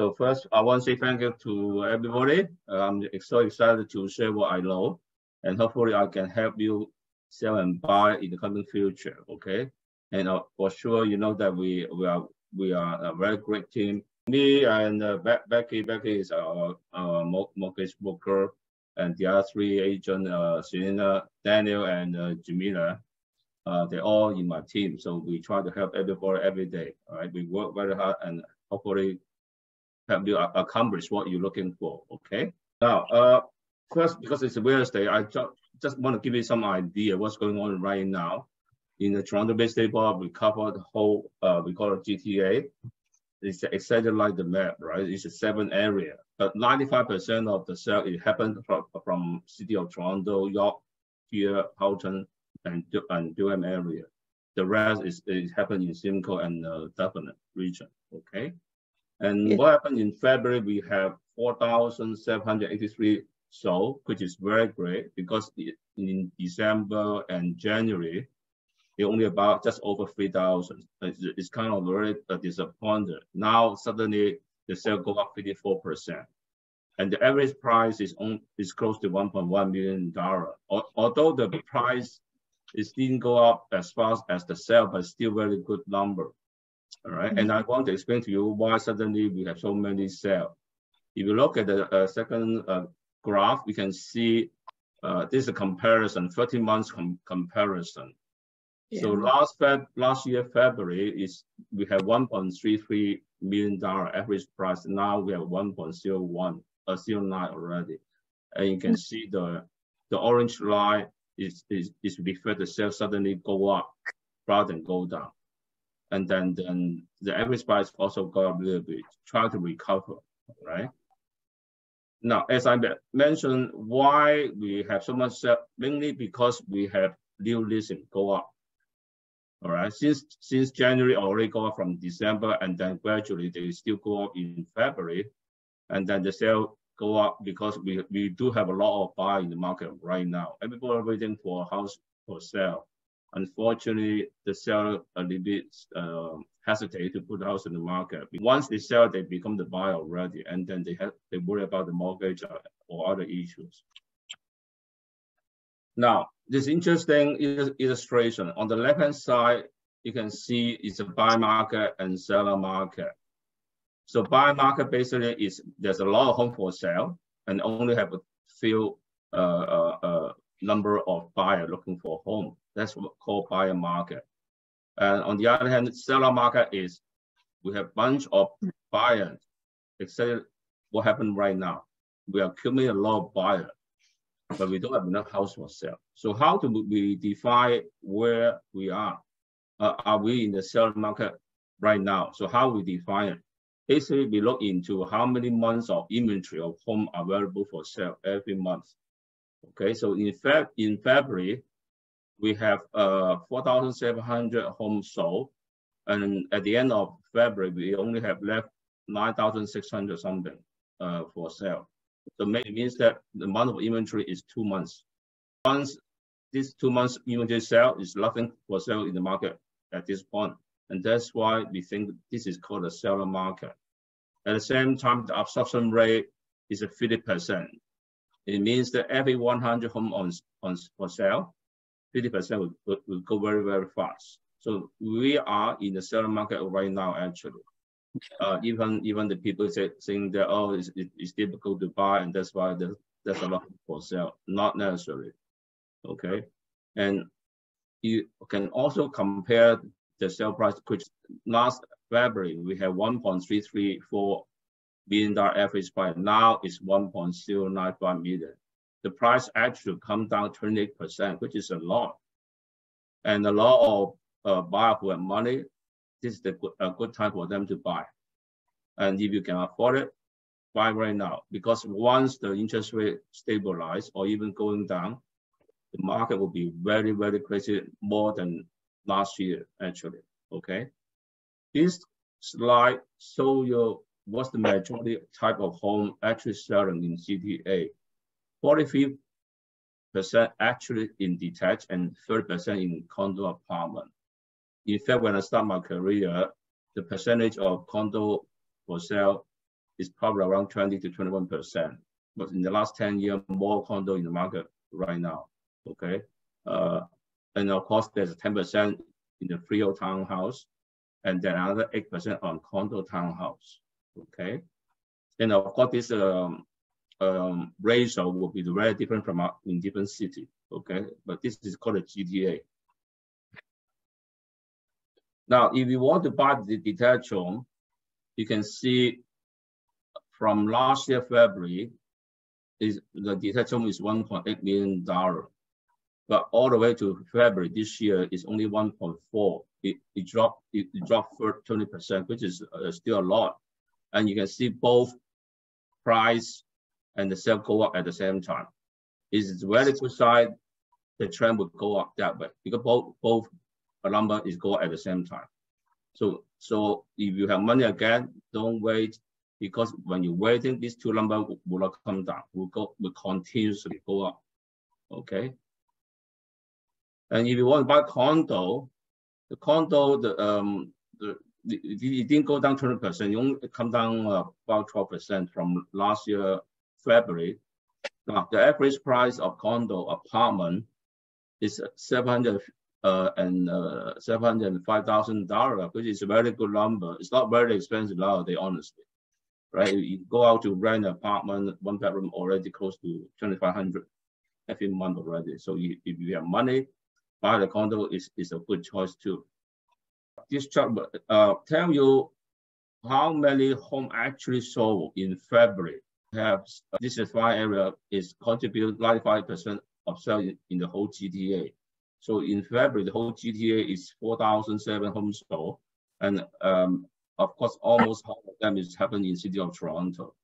So first, I want to say thank you to everybody. I'm so excited to share what I know, and hopefully I can help you sell and buy in the coming future. Okay, and uh, for sure, you know that we we are we are a very great team. Me and uh, Peggy, Peggy is our, our mortgage broker, and the other three agents, uh, Daniel, and uh, Jamila, uh, they're all in my team. So we try to help everybody every day. All right, we work very hard and hopefully help you accomplish what you're looking for. Okay. Now, uh, first, because it's estate, I just just want to give you some idea what's going on right now. In the Toronto Bay State Bar, we cover the whole, uh, we call it GTA. It's exactly like the map, right? It's a seven area, but 95% of the sale it happened from, from city of Toronto, York, here, Halton, and, and Durham area. The rest is, is happened in Simcoe and uh, Dufferin region, okay? And what happened in February, we have 4,783 sold, which is very great because in December and January, it only about just over 3,000. It's, it's, kind of very uh, disappointed. Now suddenly the sale go up 54%. And the average price is on is close to 1.1 million dollar. Although the price is didn't go up as fast as the sale, but still very good number. All right, mm -hmm. and I want to explain to you why suddenly we have so many sales. If you look at the uh, second uh, graph, we can see uh, this is a comparison, 13 months com comparison. Yeah. So last Feb last year February is we have 1.33 million dollar average price. Now we have 1.01 uh, 09 already, and you can mm -hmm. see the the orange line is is is refer the sales suddenly go up rather than go down and then, then the average price also go up a little bit, try to recover, right? Now, as I mentioned, why we have so much sell, mainly because we have new leasing go up. All right, since since January already go up from December, and then gradually they still go up in February, and then the sale go up because we we do have a lot of buy in the market right now. Everybody waiting for a house for sale. Unfortunately, the seller a little bit uh, hesitate to put house in the market. Once they sell, they become the buyer already, and then they have they worry about the mortgage or, or other issues. Now, this interesting illustration on the left hand side, you can see it's a buy market and seller market. So buy market basically is there's a lot of home for sale and only have a few uh, uh, uh, number of buyer looking for home. That's what called buyer market. And on the other hand, seller market is we have bunch of buyers. Except what happened right now. We accumulate a lot of buyers, but we don't have enough house for sale. So how do we define where we are? Uh, are we in the seller market right now? So how we define it? Basically, we look into how many months of inventory of home available for sale every month. Okay, so in fact, in February, we have uh, 4,700 homes sold. And at the end of February, we only have left 9,600 something uh, for sale. So it means that the amount of inventory is two months. Once this two months inventory sale is nothing for sale in the market at this point. And that's why we think this is called a seller market. At the same time, the absorption rate is a 50%. It means that every 100 homes on, on for sale, 50% will, will, will go very, very fast. So we are in the seller market right now, actually. Uh, even even the people say, saying that, oh, it's, it's difficult to buy and that's why there's, there's a lot for sale. Not necessarily, okay? And you can also compare the sale price, which last February, we had 1.334 million dollar average price. Now it's 1.095 million the price actually come down 28%, which is a lot. And a lot of uh, buyers who have money, this is the good, a good time for them to buy. And if you can afford it, buy right now. Because once the interest rate stabilize or even going down, the market will be very, very crazy more than last year, actually, okay? This slide show you what's the majority type of home actually selling in GTA. 43% actually in detached and 30% in condo apartment. In fact, when I start my career, the percentage of condo for sale is probably around 20 to 21%. But in the last 10 years, more condo in the market right now, okay? Uh, and of course, there's 10% in the freehold townhouse, and then another 8% on condo townhouse, okay? And of course, this um, um, ratio will be very different from uh, in different city, okay? But this is called a GTA. Now, if you want to buy the detached home, you can see from last year February, is the detached home is 1.8 million dollar, but all the way to February this year is only 1.4. It, it dropped it, it dropped for 20 percent, which is uh, still a lot, and you can see both price and the sale go up at the same time. It's very good side, the trend would go up that way because both both number is go at the same time. So so if you have money again, don't wait because when you're waiting, these two numbers will not come down, will go will continuously go up. Okay. And if you want to buy condo, the condo the um the it didn't go down 20%, it only come down about 12% from last year, February. Now, the average price of condo apartment is 700 uh, and uh, $705,000, which is a very good number. It's not very expensive nowadays, honestly, right? You go out to rent an apartment, one bedroom already close to 2,500 every month already. So you, if you have money, buy the condo is, is a good choice too. This chart uh, tell you how many home actually sold in February. Have this is five area is contribute 95% of sales in, the whole GTA. So in February, the whole GTA is 4,007 homes sold. And um, of course, almost half of them is happening in city of Toronto.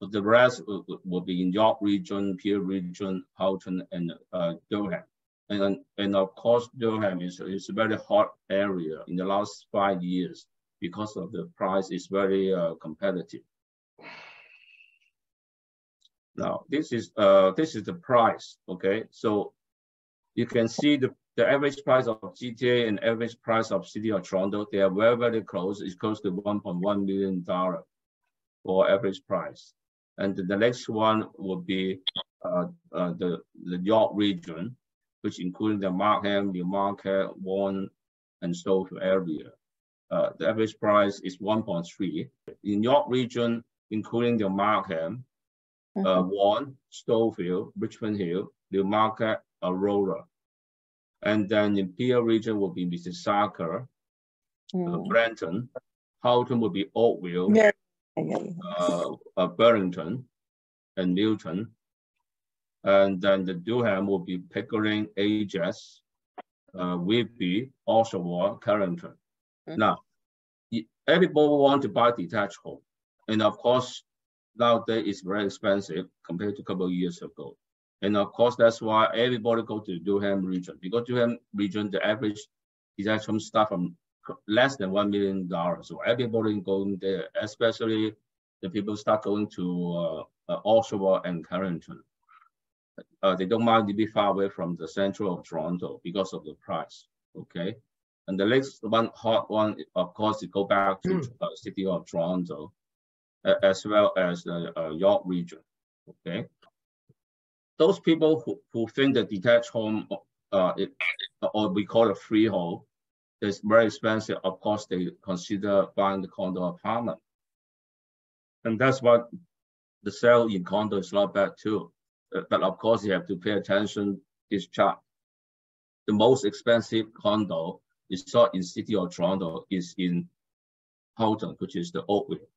But the rest will, will be in York region, Peel region, Halton, and uh, Durham. And, and of course, Durham is, is a very hot area in the last five years because of the price is very uh, competitive. Now, this is uh, this is the price, okay? So you can see the, the average price of GTA and average price of City of Toronto, they are very, very close. It's close to $1.1 million for average price. And the next one would be uh, uh, the, the York region, which including the Markham, Newmarket, Vaughan, and Stouffville area. Uh, the average price is 1.3. In York region, including the Markham, uh, Vaughan, Stouffville, Richmond Hill, Newmarket, Aurora. And then in Peel region will be Mississauga, mm. uh, Brampton. Halton will be Oakville, yeah. uh, uh, Burlington, and Milton. And then the Durham will be Pickering, Ajax, uh, Whitby, Oshawa, Clarington. Mm. Now, everybody want to buy detached home. And of course, nowadays it's very expensive compared to a couple of years ago. And of course, that's why everybody go to Durham region because Durham region, the average is actually start from less than $1 million. So everybody going there, especially the people start going to uh, uh, Oshawa and Clarington. Uh, they don't mind to be far away from the central of Toronto because of the price, okay? And the next one, hot one, of course, it go back to mm. uh, city of Toronto, as well as the uh, York region, okay? those people who, who think the detached home, uh, it, or we call it freehold, is very expensive. Of course, they consider buying the condo apartment. And that's what the sale in condo is not bad too. Uh, but of course, you have to pay attention this chart. The most expensive condo is not in city of Toronto, is in Halton, which is the Oakville.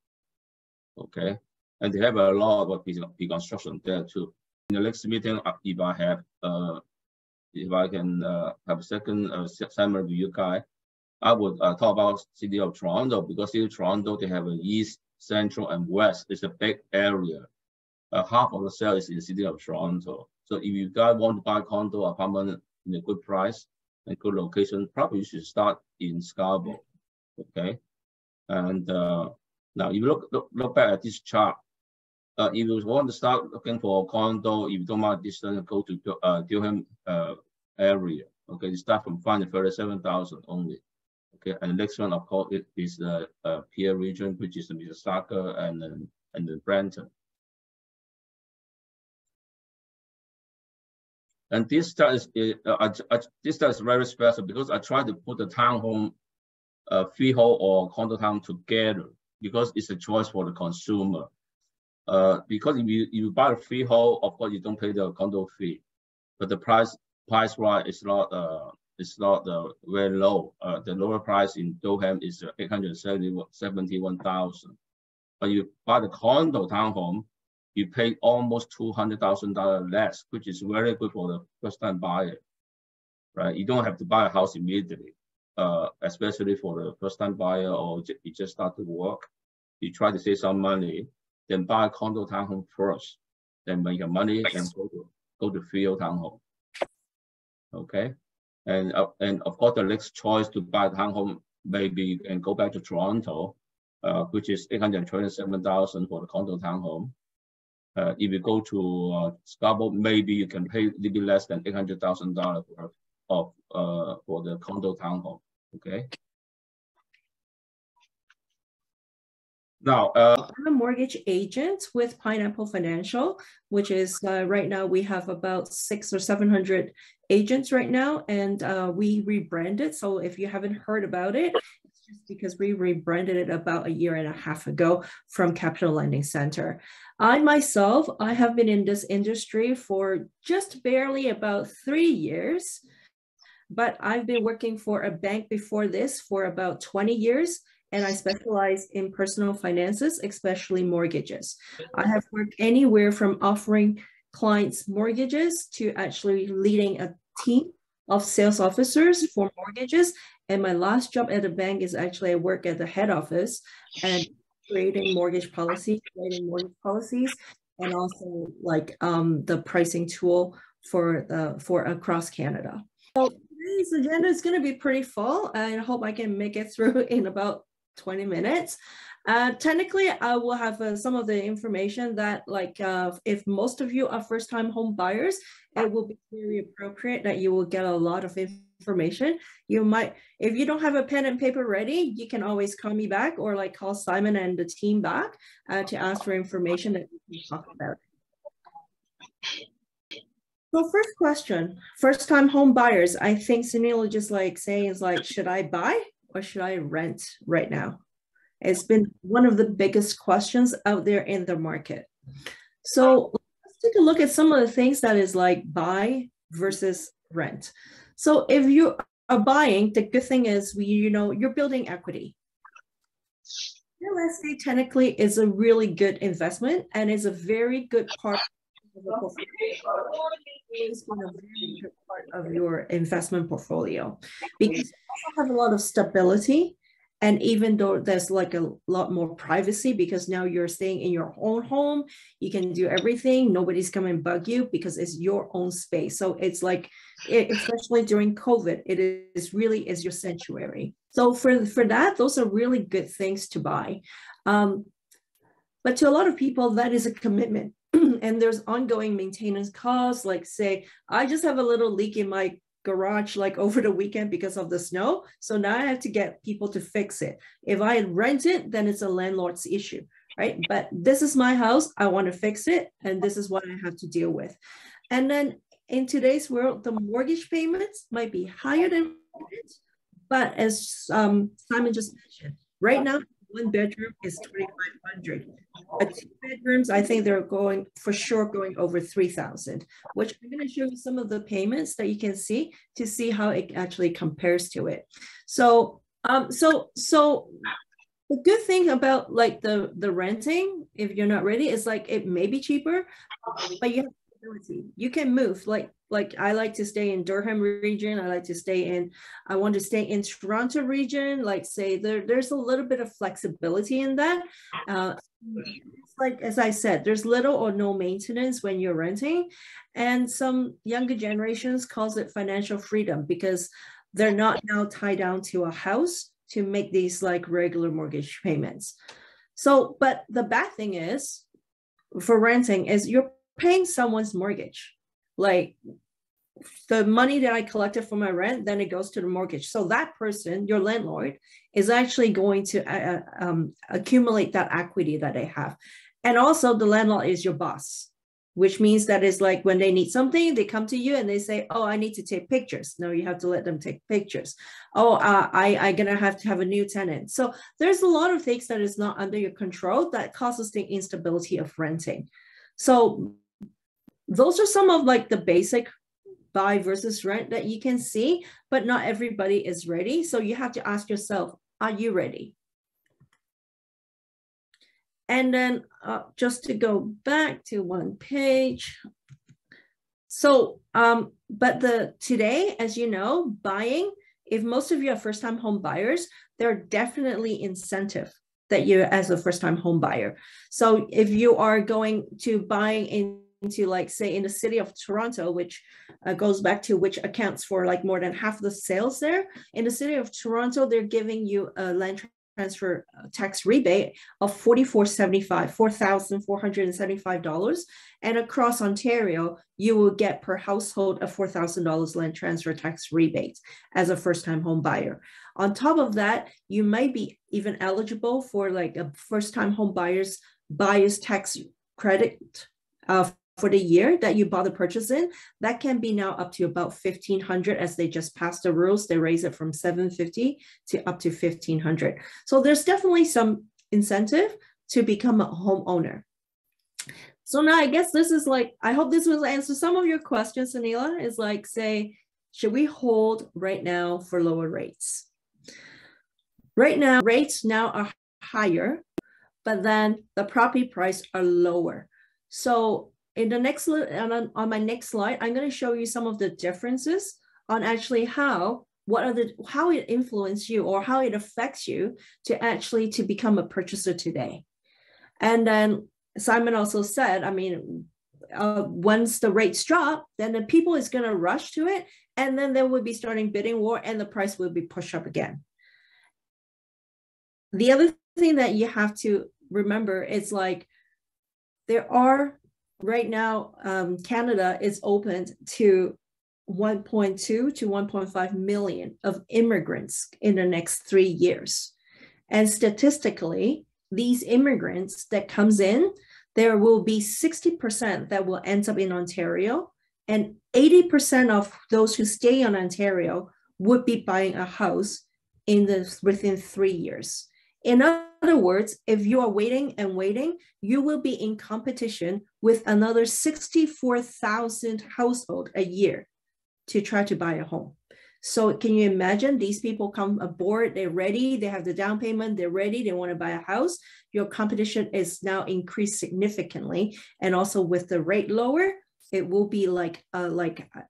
Okay. And they have a lot of big construction there too in the next meeting, uh, if I have, uh, if I can uh, have a second uh, seminar with you guys, I would uh, talk about city of Toronto because city of Toronto, they have an east, central, and west. It's a big area. Uh, half of the sale is in the city of Toronto. So if you guys want to buy condo apartment in a good price and good location, probably you should start in Scarborough. Okay. And uh, now if you look, look look back at this chart, uh, if you want to start looking for a condo, if you don't mind distance, go to uh, Durham uh, area. Okay, you start from 537,000 only. Okay, and the next one, of course, it is the uh, Peel region, which is the Mississauga and and then Brampton. And this study is uh, I, this study is very special because I try to put the townhome, uh, freehold or condo town together because it's a choice for the consumer. Uh, because if you, if you buy a freehold, of course you don't pay the condo fee, but the price price right is not uh is not uh, very low. Uh, the lower price in Durham is uh, 871,000. But you buy the condo townhome, you pay almost $200,000 less, which is very good for the first time buyer, right? You don't have to buy a house immediately, uh, especially for the first time buyer or you just start to work. You try to save some money, then buy a condo townhome first, then make your money and go to, go to field townhome. Okay. And, uh, and of course, the next choice to buy a townhome maybe and go back to Toronto, uh, which is 827,000 for the condo townhome. Uh, if you go to uh, Scarborough, maybe you can pay a little bit less than $800,000 for, of, uh, for the condo townhome, okay? Now, uh, I'm a mortgage agent with Pineapple Financial, which is uh, right now we have about six or 700 agents right now, and uh, we rebranded. So if you haven't heard about it, it's just because we rebranded it about a year and a half ago from Capital Lending Center. I myself, I have been in this industry for just barely about three years, but I've been working for a bank before this for about 20 years and I specialize in personal finances, especially mortgages. I have worked anywhere from offering clients mortgages to actually leading a team of sales officers for mortgages. And my last job at the bank is actually I work at the head office and creating mortgage policies, creating mortgage policies, and also like um, the pricing tool for the for across Canada. So today's agenda is going to be pretty full. I hope I can make it through in about 20 minutes. Uh, technically, I will have uh, some of the information that like uh, if most of you are first time home buyers, it will be very appropriate that you will get a lot of information. You might, if you don't have a pen and paper ready, you can always call me back or like call Simon and the team back uh, to ask for information that we can talk about. So first question, first time home buyers, I think Sunil just like saying is like, should I buy or should I rent right now? It's been one of the biggest questions out there in the market. So let's take a look at some of the things that is like buy versus rent. So if you are buying, the good thing is we, you know, you're building equity. Real estate technically is a really good investment and is a very good part of is one of part of your investment portfolio. Because you also have a lot of stability and even though there's like a lot more privacy because now you're staying in your own home you can do everything nobody's coming bug you because it's your own space. So it's like especially during covid it is really is your sanctuary. So for for that those are really good things to buy. Um, but to a lot of people that is a commitment and there's ongoing maintenance costs like say i just have a little leak in my garage like over the weekend because of the snow so now i have to get people to fix it. If i rent it then it's a landlord's issue right? But this is my house i want to fix it and this is what i have to deal with. And then in today's world the mortgage payments might be higher than but as um, simon just mentioned right now one bedroom is 2500 two bedrooms i think they're going for sure going over 3000 which i'm going to show you some of the payments that you can see to see how it actually compares to it so um so so the good thing about like the the renting if you're not ready is like it may be cheaper but you have ability. You can move. Like like I like to stay in Durham region. I like to stay in. I want to stay in Toronto region. Like say there there's a little bit of flexibility in that. Uh, like as I said, there's little or no maintenance when you're renting, and some younger generations calls it financial freedom because they're not now tied down to a house to make these like regular mortgage payments. So, but the bad thing is for renting is you're paying someone's mortgage. Like the money that I collected for my rent, then it goes to the mortgage. So that person, your landlord, is actually going to uh, uh, um, accumulate that equity that they have. And also the landlord is your boss, which means that it's like when they need something, they come to you and they say, oh, I need to take pictures. No, you have to let them take pictures. Oh, uh, I, I'm gonna have to have a new tenant. So there's a lot of things that is not under your control that causes the instability of renting. So those are some of like the basic buy versus rent that you can see, but not everybody is ready. So you have to ask yourself, are you ready? And then uh, just to go back to one page. So, um, but the today, as you know, buying, if most of you are first-time home buyers, there are definitely incentive that you as a first-time home buyer. So if you are going to buying in into like say in the city of Toronto, which uh, goes back to which accounts for like more than half the sales there. In the city of Toronto, they're giving you a land transfer uh, tax rebate of 4475 $4,475. And across Ontario, you will get per household a $4,000 land transfer tax rebate as a first-time home buyer. On top of that, you might be even eligible for like a first-time home buyer's buyer's tax credit uh, for the year that you bought the purchase in, that can be now up to about 1500 as they just passed the rules. They raise it from 750 to up to 1500. So there's definitely some incentive to become a homeowner. So now I guess this is like, I hope this will answer some of your questions, Anila, is like say, should we hold right now for lower rates? Right now, rates now are higher, but then the property price are lower. So in the next on, on my next slide, I'm going to show you some of the differences on actually how what are the how it influences you or how it affects you to actually to become a purchaser today. And then Simon also said, I mean, uh, once the rates drop, then the people is going to rush to it, and then there will be starting bidding war, and the price will be pushed up again. The other thing that you have to remember is like there are right now, um, Canada is open to 1.2 to 1.5 million of immigrants in the next three years. And statistically, these immigrants that comes in, there will be 60% that will end up in Ontario, and 80% of those who stay in Ontario would be buying a house in the within three years. In other words, if you are waiting and waiting, you will be in competition with another 64,000 household a year to try to buy a home. So can you imagine these people come aboard, they're ready, they have the down payment, they're ready, they want to buy a house. Your competition is now increased significantly. And also with the rate lower, it will be like, uh, like uh,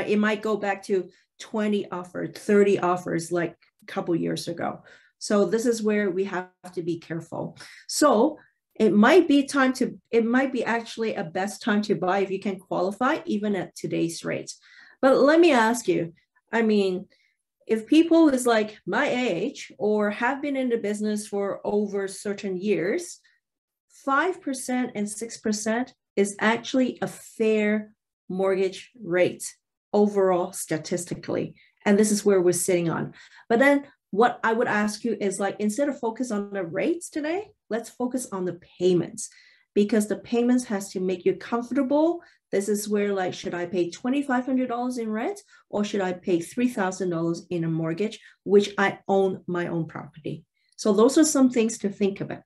it might go back to 20 offers, 30 offers like a couple years ago. So this is where we have to be careful. So it might be time to, it might be actually a best time to buy if you can qualify even at today's rates. But let me ask you, I mean, if people is like my age or have been in the business for over certain years, 5% and 6% is actually a fair mortgage rate overall statistically. And this is where we're sitting on. But then what I would ask you is like, instead of focus on the rates today, let's focus on the payments because the payments has to make you comfortable. This is where like, should I pay $2,500 in rent or should I pay $3,000 in a mortgage, which I own my own property? So those are some things to think about.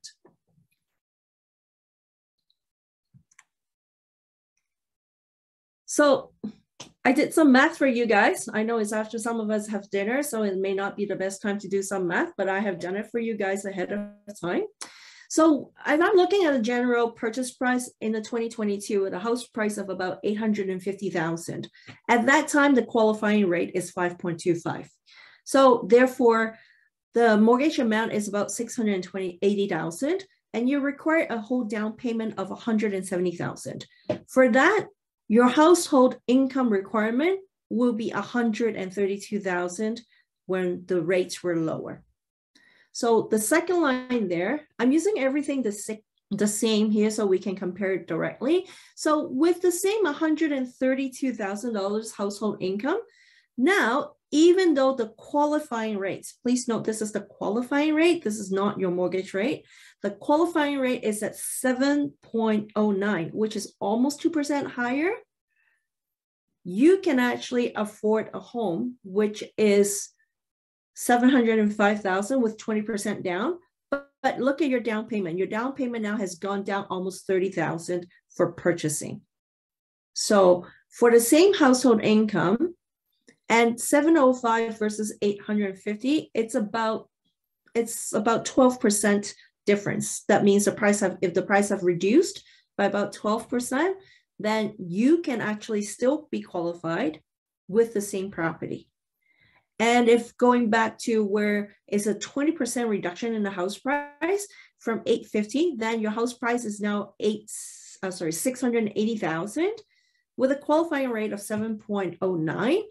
So I did some math for you guys. I know it's after some of us have dinner, so it may not be the best time to do some math, but I have done it for you guys ahead of time. So if I'm looking at a general purchase price in the 2022 with a house price of about 850,000, at that time, the qualifying rate is 5.25. So therefore, the mortgage amount is about 680,000 and you require a whole down payment of 170,000. For that, your household income requirement will be 132,000 when the rates were lower. So the second line there, I'm using everything the, the same here so we can compare it directly. So with the same $132,000 household income, now, even though the qualifying rates, please note this is the qualifying rate, this is not your mortgage rate. The qualifying rate is at 7.09, which is almost 2% higher, you can actually afford a home, which is 705,000 with 20% down. But, but look at your down payment. Your down payment now has gone down almost 30,000 for purchasing. So for the same household income and 705 versus 850, it's about it's about 12% difference. That means the price have if the price have reduced by about 12%, then you can actually still be qualified with the same property. And if going back to where it's a 20% reduction in the house price from 850, then your house price is now eight, uh, sorry, 680,000 with a qualifying rate of 7.09,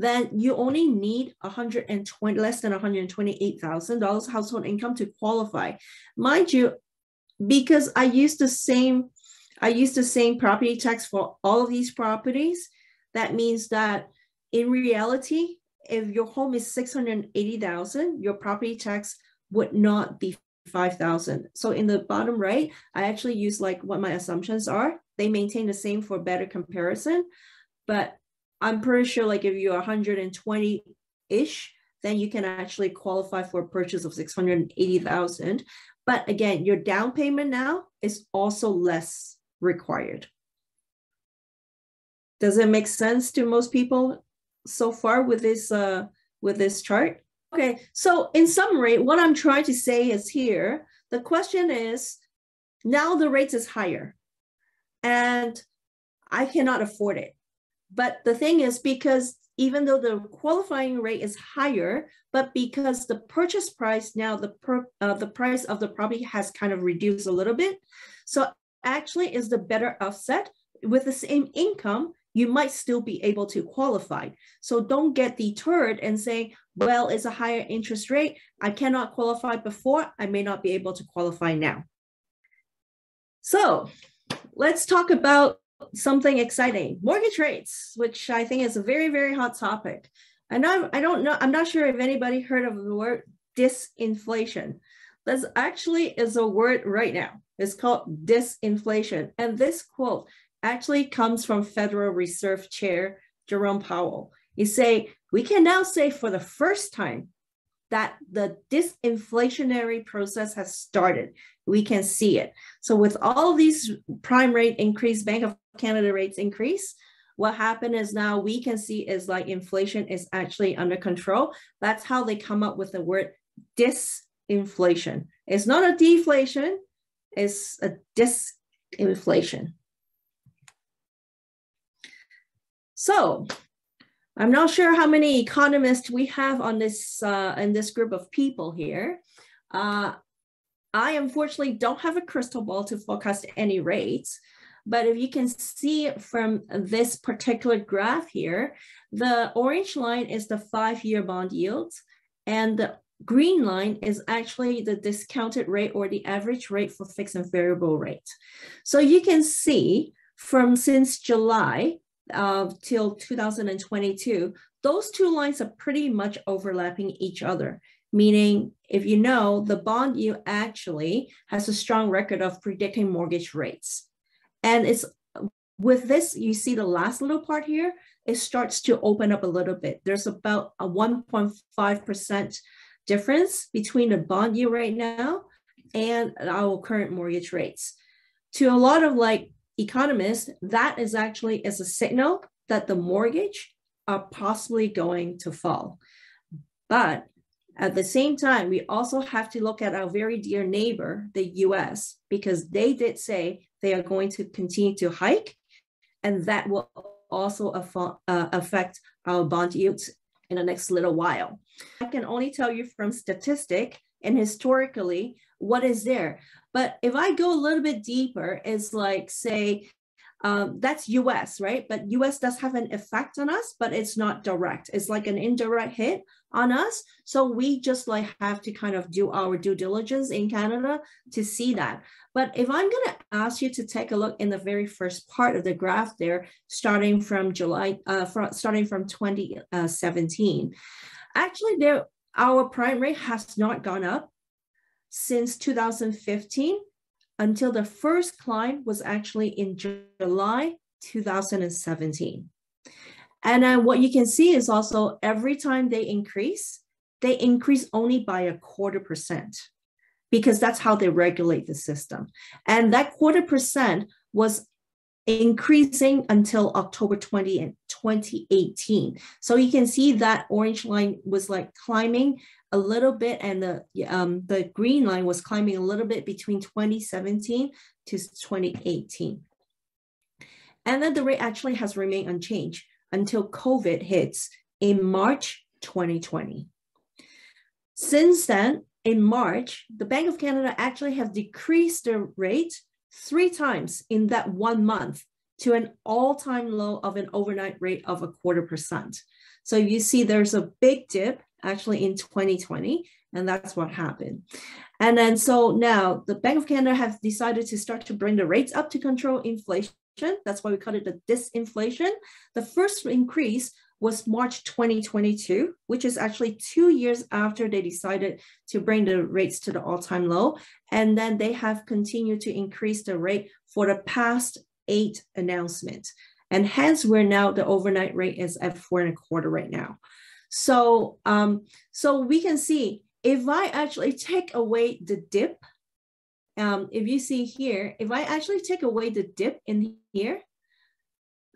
then you only need 120 less than $128,000 household income to qualify. Mind you, because I use the same I use the same property tax for all of these properties. That means that in reality, if your home is 680,000, your property tax would not be 5,000. So in the bottom right, I actually use like what my assumptions are. They maintain the same for better comparison, but I'm pretty sure like if you're 120-ish, then you can actually qualify for a purchase of 680,000. But again, your down payment now is also less required. Does it make sense to most people so far with this uh, with this chart? Okay, so in summary, what I'm trying to say is here, the question is, now the rate is higher and I cannot afford it. But the thing is, because even though the qualifying rate is higher, but because the purchase price now, the, per, uh, the price of the property has kind of reduced a little bit. So actually is the better offset with the same income, you might still be able to qualify. So don't get deterred and say, well, it's a higher interest rate. I cannot qualify before. I may not be able to qualify now. So let's talk about something exciting. Mortgage rates which i think is a very very hot topic. And I, I don't know i'm not sure if anybody heard of the word disinflation. This actually is a word right now. It's called disinflation. And this quote actually comes from federal reserve chair jerome powell. He say we can now say for the first time that the disinflationary process has started. We can see it. So with all these prime rate increase, Bank of Canada rates increase, what happened is now we can see is like inflation is actually under control. That's how they come up with the word disinflation. It's not a deflation, it's a disinflation. So I'm not sure how many economists we have on this uh, in this group of people here. Uh, I unfortunately don't have a crystal ball to forecast any rates, but if you can see from this particular graph here, the orange line is the five-year bond yields, and the green line is actually the discounted rate or the average rate for fixed and variable rate. So you can see from since July, uh, till 2022, those two lines are pretty much overlapping each other. Meaning, if you know, the bond yield actually has a strong record of predicting mortgage rates. And it's with this, you see the last little part here, it starts to open up a little bit. There's about a 1.5% difference between the bond yield right now and our current mortgage rates. To a lot of like economists, that is actually is a signal that the mortgage are possibly going to fall. But at the same time, we also have to look at our very dear neighbor, the US, because they did say they are going to continue to hike, and that will also uh, affect our bond yields in the next little while. I can only tell you from statistic and historically what is there. But if I go a little bit deeper, it's like, say, um, that's US, right? But US does have an effect on us, but it's not direct. It's like an indirect hit on us. So we just like have to kind of do our due diligence in Canada to see that. But if I'm going to ask you to take a look in the very first part of the graph there, starting from July, uh, from, starting from 2017, actually there our prime rate has not gone up since 2015 until the first climb was actually in July 2017. And then what you can see is also every time they increase, they increase only by a quarter percent because that's how they regulate the system. And that quarter percent was increasing until October 20 and 2018. So you can see that orange line was like climbing a little bit and the, um, the green line was climbing a little bit between 2017 to 2018. And then the rate actually has remained unchanged until COVID hits in March 2020. Since then, in March, the Bank of Canada actually has decreased the rate three times in that one month to an all-time low of an overnight rate of a quarter percent. So you see there's a big dip actually in 2020, and that's what happened. And then so now the Bank of Canada has decided to start to bring the rates up to control inflation. That's why we call it the disinflation. The first increase was March 2022, which is actually two years after they decided to bring the rates to the all-time low. And then they have continued to increase the rate for the past eight announcements. And hence we're now, the overnight rate is at four and a quarter right now. So, um, so we can see if I actually take away the dip, um, if you see here, if I actually take away the dip in here,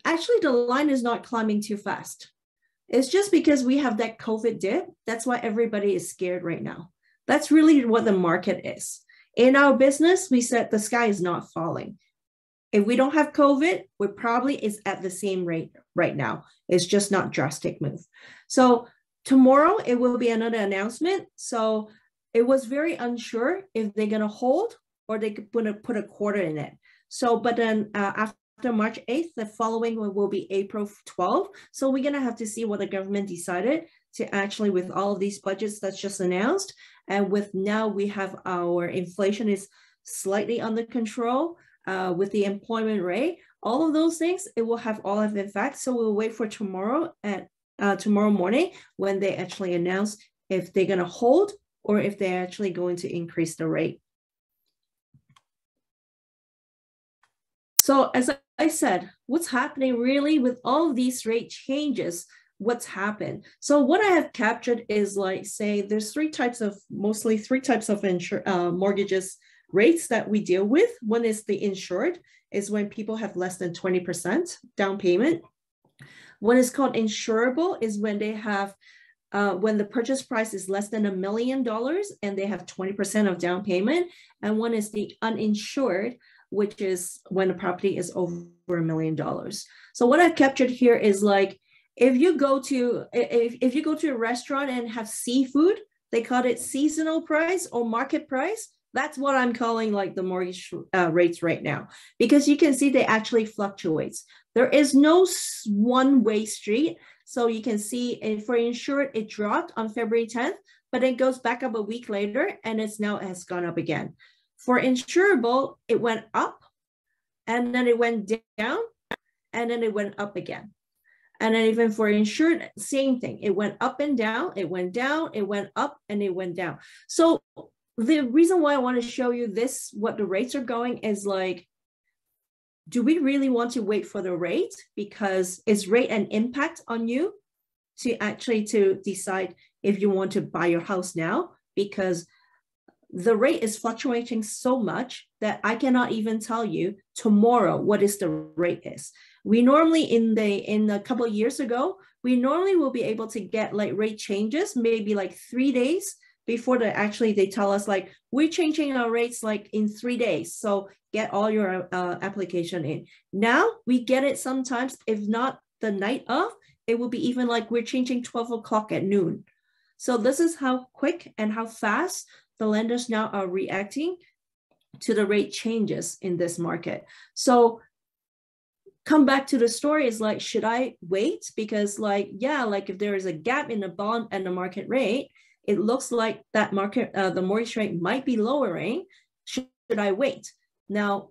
actually the line is not climbing too fast. It's just because we have that COVID dip. That's why everybody is scared right now. That's really what the market is. In our business, we said the sky is not falling. If we don't have COVID, we probably is at the same rate right now. It's just not drastic move. So tomorrow it will be another announcement. So it was very unsure if they're gonna hold or they could put a, put a quarter in it. So, but then uh, after after March 8th, the following one will be April 12th. So we're gonna have to see what the government decided to actually with all of these budgets that's just announced. And with now we have our inflation is slightly under control uh, with the employment rate, all of those things, it will have all of the effect. So we'll wait for tomorrow at uh, tomorrow morning when they actually announce if they're gonna hold or if they're actually going to increase the rate. So as I said, what's happening really with all these rate changes, what's happened. So what I have captured is like, say, there's three types of, mostly three types of insur uh, mortgages rates that we deal with. One is the insured, is when people have less than 20% down payment. One is called insurable, is when they have, uh, when the purchase price is less than a million dollars and they have 20% of down payment. And one is the uninsured, which is when a property is over a million dollars. So what I've captured here is like, if you go to if, if you go to a restaurant and have seafood, they call it seasonal price or market price. That's what I'm calling like the mortgage uh, rates right now, because you can see they actually fluctuates. There is no one way street. So you can see for insured, it dropped on February 10th, but it goes back up a week later and it's now has gone up again. For insurable, it went up and then it went down and then it went up again. And then even for insured, same thing. It went up and down, it went down, it went up and it went down. So the reason why I want to show you this, what the rates are going is like, do we really want to wait for the rate? Because is rate an impact on you to actually to decide if you want to buy your house now? Because the rate is fluctuating so much that I cannot even tell you tomorrow what is the rate is. We normally in the in a couple years ago, we normally will be able to get like rate changes maybe like three days before the actually they tell us like we're changing our rates like in three days. So get all your uh, application in. Now we get it sometimes, if not the night of, it will be even like we're changing 12 o'clock at noon. So this is how quick and how fast the lenders now are reacting to the rate changes in this market. So come back to the story is like, should I wait? Because like, yeah, like if there is a gap in the bond and the market rate, it looks like that market, uh, the mortgage rate might be lowering. Should, should I wait? Now,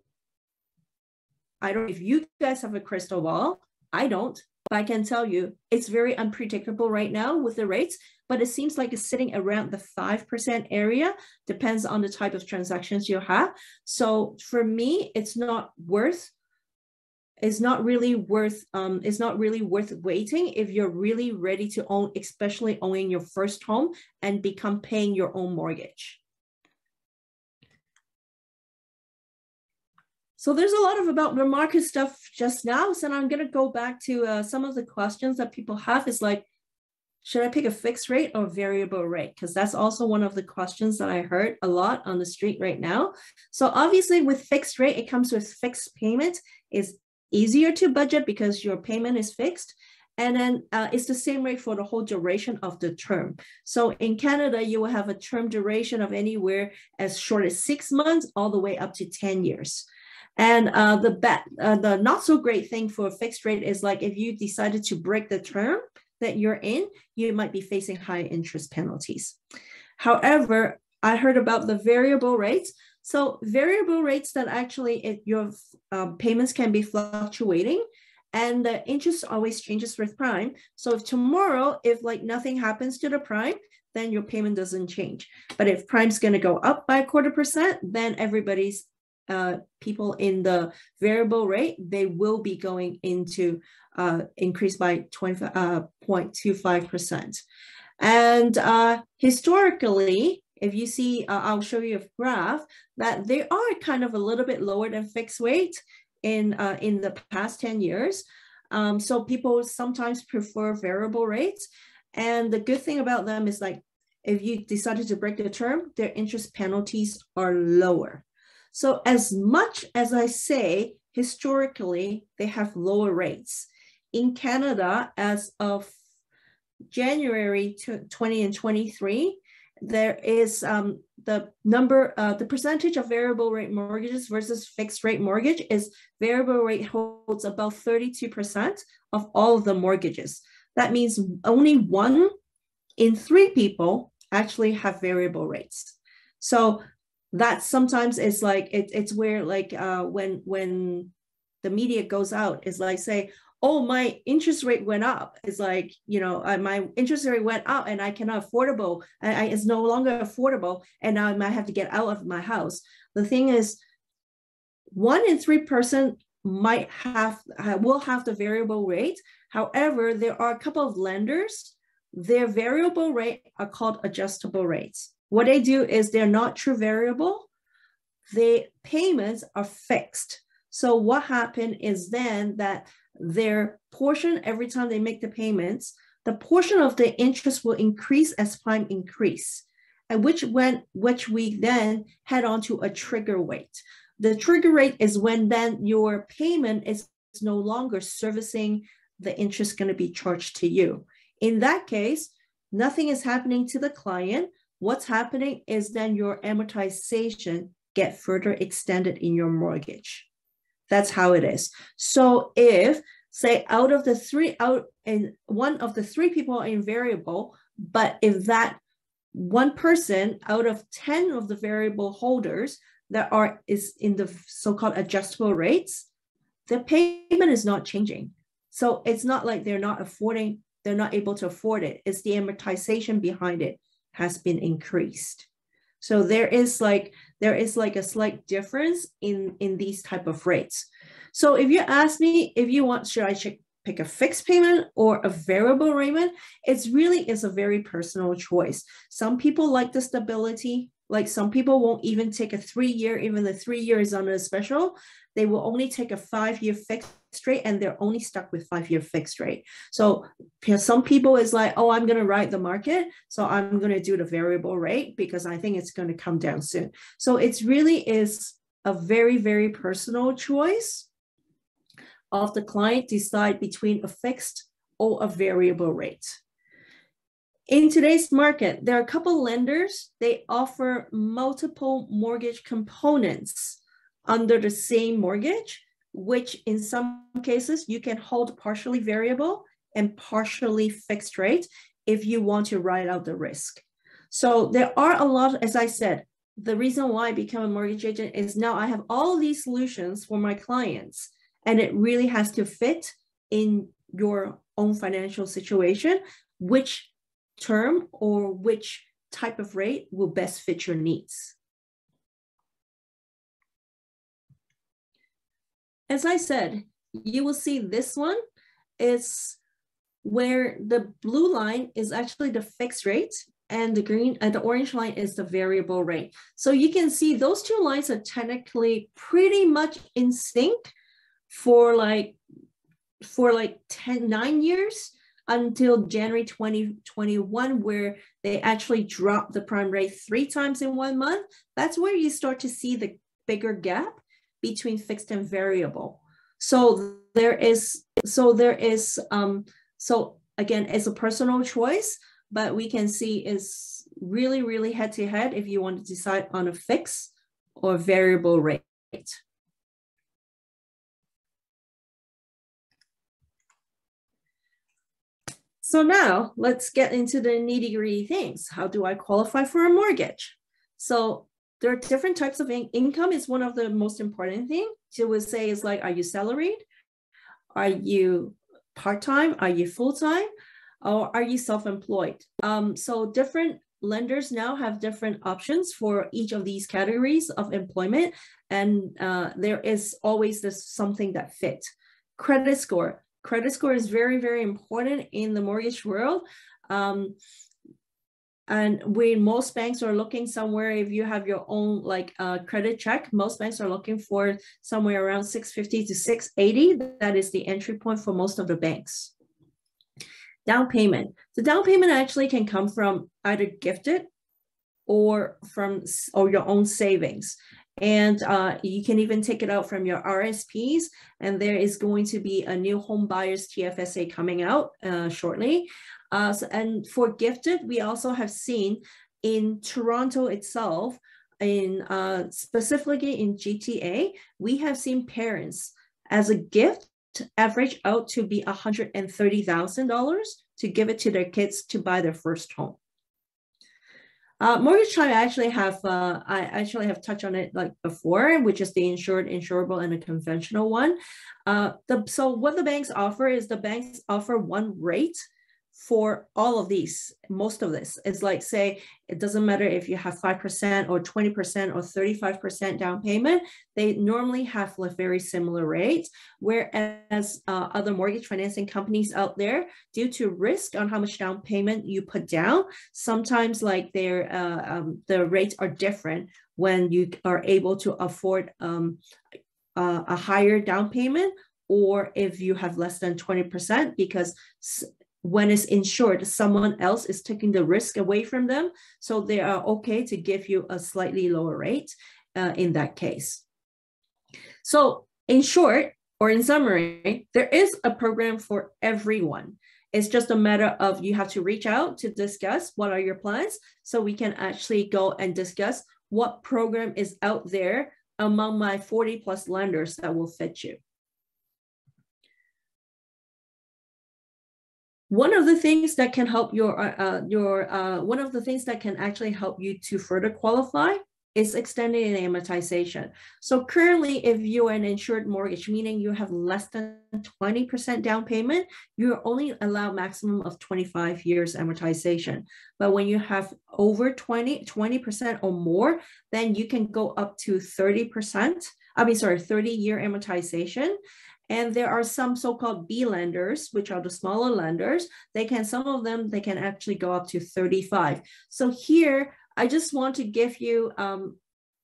I don't, if you guys have a crystal ball, I don't, but I can tell you it's very unpredictable right now with the rates, but it seems like it's sitting around the 5% area, depends on the type of transactions you have. So for me, it's not worth it's not really worth um, it's not really worth waiting if you're really ready to own, especially owning your first home and become paying your own mortgage. So there's a lot of about the market stuff just now. So I'm going to go back to uh, some of the questions that people have is like, should I pick a fixed rate or variable rate? Because that's also one of the questions that I heard a lot on the street right now. So obviously with fixed rate, it comes with fixed payment. It's easier to budget because your payment is fixed. And then uh, it's the same rate for the whole duration of the term. So in Canada, you will have a term duration of anywhere as short as six months all the way up to 10 years. And uh, the uh, the not so great thing for a fixed rate is like if you decided to break the term that you're in, you might be facing high interest penalties. However, I heard about the variable rates. So variable rates that actually it, your um, payments can be fluctuating and the interest always changes with prime. So if tomorrow, if like nothing happens to the prime, then your payment doesn't change. But if prime's going to go up by a quarter percent, then everybody's uh, people in the variable rate, they will be going into uh, increase by 20.25%. Uh, and uh, historically, if you see, uh, I'll show you a graph that they are kind of a little bit lower than fixed rate in, uh, in the past 10 years. Um, so people sometimes prefer variable rates. And the good thing about them is like, if you decided to break the term, their interest penalties are lower. So as much as I say, historically, they have lower rates. In Canada, as of January 20 and 23, there is um, the number, uh, the percentage of variable rate mortgages versus fixed rate mortgage is variable rate holds about 32% of all of the mortgages. That means only one in three people actually have variable rates. So that sometimes is like it, it's where like uh, when when the media goes out is like say oh my interest rate went up. It's like you know uh, my interest rate went up and i cannot affordable I, I, it's no longer affordable and now i might have to get out of my house. The thing is one in three person might have will have the variable rate. However there are a couple of lenders their variable rate are called adjustable rates what they do is they're not true variable. The payments are fixed. So what happened is then that their portion, every time they make the payments, the portion of the interest will increase as prime increase, and which when which we then head on to a trigger rate. The trigger rate is when then your payment is no longer servicing the interest going to be charged to you. In that case, nothing is happening to the client what's happening is then your amortization get further extended in your mortgage. That's how it is. So if say out of the three out and one of the three people are in variable, but if that one person out of 10 of the variable holders that are is in the so-called adjustable rates, the payment is not changing. So it's not like they're not affording, they're not able to afford it. It's the amortization behind it has been increased. So there is like there is like a slight difference in in these type of rates. So if you ask me if you want should I check, pick a fixed payment or a variable payment, it's really is a very personal choice. Some people like the stability. Like some people won't even take a three year, even the three years on a special. They will only take a five year fixed rate and they're only stuck with five year fixed rate. So some people is like, oh, I'm going to ride the market. So I'm going to do the variable rate because I think it's going to come down soon. So it's really is a very, very personal choice of the client decide between a fixed or a variable rate. In today's market, there are a couple lenders, they offer multiple mortgage components under the same mortgage which in some cases you can hold partially variable and partially fixed rate if you want to ride out the risk. So there are a lot, as I said, the reason why I become a mortgage agent is now I have all these solutions for my clients and it really has to fit in your own financial situation, which term or which type of rate will best fit your needs. As I said, you will see this one is where the blue line is actually the fixed rate and the green and the orange line is the variable rate. So you can see those two lines are technically pretty much in sync for like for like 10, nine years until January 2021, where they actually dropped the prime rate three times in one month. That's where you start to see the bigger gap between fixed and variable. So there is, so there is, um, so again, it's a personal choice, but we can see is really, really head to head if you want to decide on a fixed or variable rate. So now let's get into the nitty gritty things. How do I qualify for a mortgage? So there are different types of in income is one of the most important thing. So would say is like, are you salaried? Are you part-time? Are you full-time? Or are you self-employed? Um, so different lenders now have different options for each of these categories of employment. And uh, there is always this something that fit. Credit score credit score is very, very important in the mortgage world. Um, and when most banks are looking somewhere, if you have your own like uh, credit check, most banks are looking for somewhere around 650 to 680. That is the entry point for most of the banks. Down payment. The down payment actually can come from either gifted or from or your own savings. And uh, you can even take it out from your RSPs. And there is going to be a new home buyers TFSA coming out uh, shortly. Uh, so, and for gifted, we also have seen in Toronto itself, in uh, specifically in GTA, we have seen parents as a gift average out to be $130,000 to give it to their kids to buy their first home. Uh, mortgage I actually have uh, I actually have touched on it like before, which is the insured, insurable, and a conventional one. Uh, the, so what the banks offer is the banks offer one rate for all of these, most of this. It's like, say, it doesn't matter if you have 5% or 20% or 35% down payment, they normally have like very similar rates. Whereas uh, other mortgage financing companies out there, due to risk on how much down payment you put down, sometimes like their uh, um, the rates are different when you are able to afford um, uh, a higher down payment or if you have less than 20% because when it's insured, someone else is taking the risk away from them. So they are okay to give you a slightly lower rate uh, in that case. So in short, or in summary, there is a program for everyone. It's just a matter of you have to reach out to discuss what are your plans so we can actually go and discuss what program is out there among my 40 plus lenders that will fit you. One of the things that can help your uh, uh, your uh, one of the things that can actually help you to further qualify is extending an amortization. So currently, if you're an insured mortgage, meaning you have less than 20% down payment, you're only allowed maximum of 25 years amortization. But when you have over 20, 20% or more, then you can go up to 30%, I mean, sorry, 30 year amortization. And there are some so-called B lenders, which are the smaller lenders. They can, some of them, they can actually go up to 35. So here, I just want to give you um,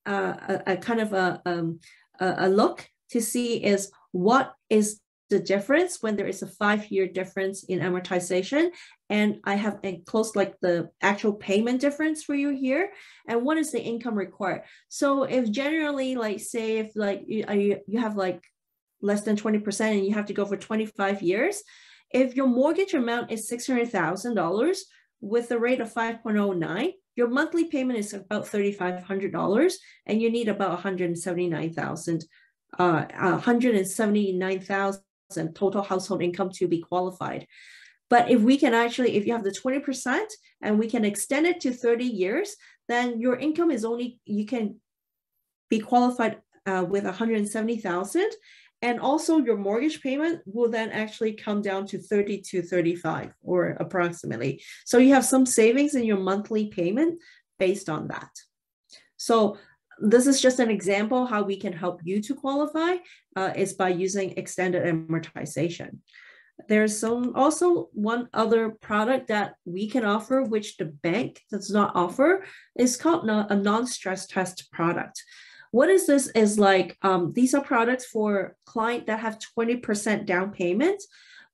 a, a, kind of a, um, a look to see is what is the difference when there is a five-year difference in amortization. And I have enclosed like the actual payment difference for you here. And what is the income required? So if generally like say if like you, you have like less than 20% and you have to go for 25 years, if your mortgage amount is $600,000 with a rate of 5.09, your monthly payment is about $3,500 and you need about 179,000 uh, 179,000 total household income to be qualified. But if we can actually, if you have the 20% and we can extend it to 30 years, then your income is only, you can be qualified uh, with 170,000 and also your mortgage payment will then actually come down to 30 to 35 or approximately. So you have some savings in your monthly payment based on that. So this is just an example how we can help you to qualify uh, is by using extended amortization. There's some also one other product that we can offer, which the bank does not offer, is called a non-stress test product. What is this is like, um, these are products for client that have 20% down payment,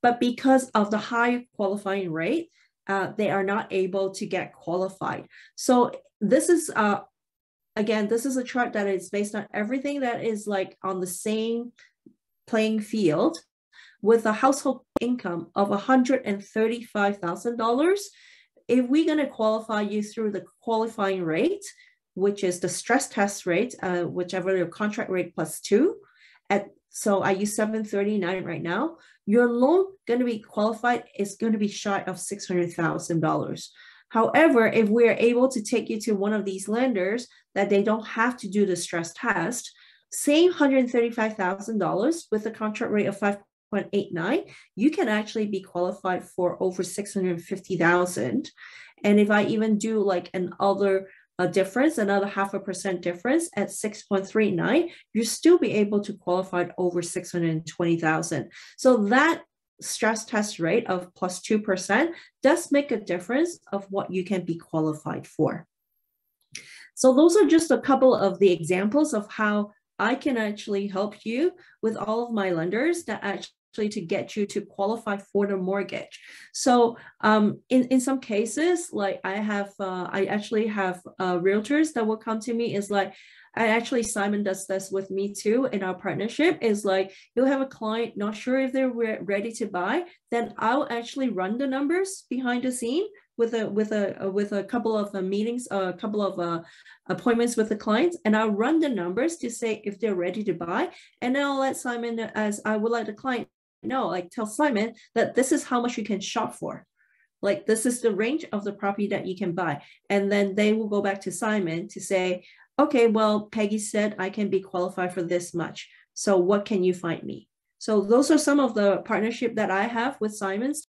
but because of the high qualifying rate, uh, they are not able to get qualified. So this is, uh, again, this is a chart that is based on everything that is like on the same playing field with a household income of $135,000. If we're going to qualify you through the qualifying rate, which is the stress test rate, uh, whichever your contract rate plus two. At so I use 739 right now. Your loan going to be qualified is going to be shy of $600,000. However, if we are able to take you to one of these lenders that they don't have to do the stress test, same $135,000 with a contract rate of 5.89, you can actually be qualified for over 650,000. And if I even do like an other a difference, another half a percent difference at 6.39, you still be able to qualify over 620,000. So that stress test rate of plus 2% does make a difference of what you can be qualified for. So those are just a couple of the examples of how I can actually help you with all of my lenders that actually to get you to qualify for the mortgage. So um, in, in some cases, like I have, uh, I actually have uh, realtors that will come to me is like, I actually, Simon does this with me too in our partnership is like, you'll have a client not sure if they're re ready to buy, then I'll actually run the numbers behind the scene with a with a with a couple of uh, meetings, a couple of uh, appointments with the clients, and I'll run the numbers to say if they're ready to buy, and then I'll let Simon as I will let the client no, like tell Simon that this is how much you can shop for. Like this is the range of the property that you can buy. And then they will go back to Simon to say, okay, well, Peggy said I can be qualified for this much. So what can you find me? So those are some of the partnership that I have with Simons